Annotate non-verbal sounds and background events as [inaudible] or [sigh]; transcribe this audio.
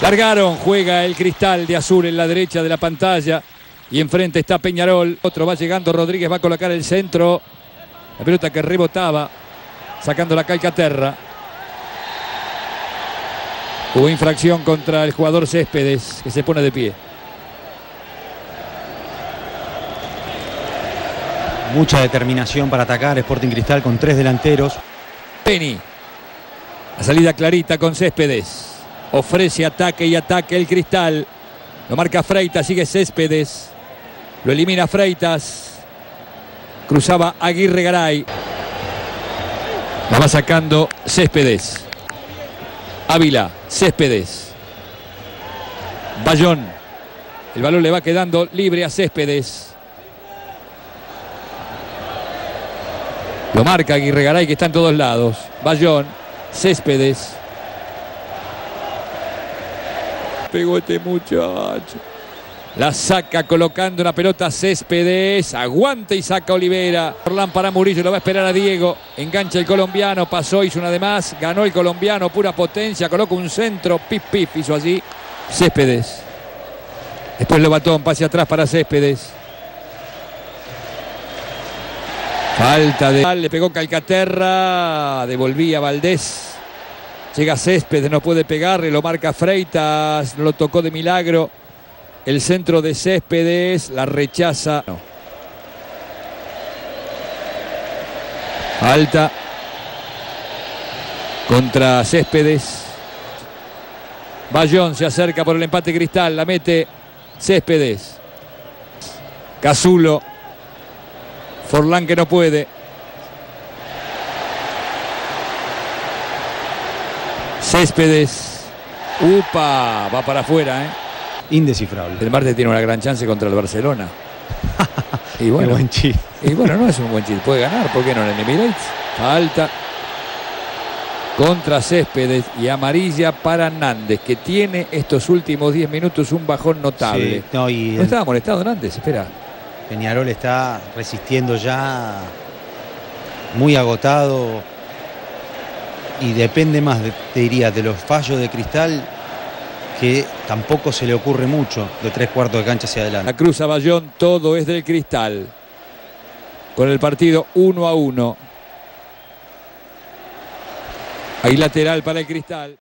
Largaron, juega el cristal de azul en la derecha de la pantalla. Y enfrente está Peñarol. Otro va llegando, Rodríguez va a colocar el centro. La pelota que rebotaba, sacando la Calcaterra. Hubo infracción contra el jugador Céspedes, que se pone de pie. Mucha determinación para atacar Sporting Cristal con tres delanteros. Penny. La salida clarita con Céspedes. Ofrece ataque y ataque el Cristal. Lo marca Freitas, sigue Céspedes. Lo elimina Freitas. Cruzaba Aguirre Garay. La va sacando Céspedes. Ávila, Céspedes. Bayón. El balón le va quedando libre a Céspedes. Lo marca Aguirre Garay que está en todos lados. Bayón, Céspedes. Pegó este muchacho. La saca colocando una pelota Céspedes. Aguanta y saca Olivera. Orlán para Murillo. Lo va a esperar a Diego. Engancha el colombiano. Pasó, hizo una de más. Ganó el colombiano. Pura potencia. Coloca un centro. Pif, pif. Hizo así. Céspedes. Después lo batón. Pase atrás para Céspedes. Falta de... Le pegó Calcaterra. Devolvía Valdés. Llega Céspedes. No puede pegarle. Lo marca Freitas. Lo tocó de milagro. El centro de Céspedes. La rechaza. No. Falta. Contra Céspedes. Bayón se acerca por el empate cristal. La mete Céspedes. Cazulo. Forlán que no puede. Céspedes. Upa, va para afuera, ¿eh? Indescifrable. El martes tiene una gran chance contra el Barcelona. [laughs] y bueno, buen y bueno, no es un buen chiste. Puede ganar, ¿por qué no en el Emirates? Falta contra Céspedes y amarilla para Nández, que tiene estos últimos 10 minutos un bajón notable. Sí, no, y ¿No estaba molestado Nández? Espera. Peñarol está resistiendo ya muy agotado y depende más, te diría, de los fallos de Cristal que tampoco se le ocurre mucho de tres cuartos de cancha hacia adelante. La cruz a Bayón, todo es del cristal. Con el partido 1 a 1. Hay lateral para el cristal.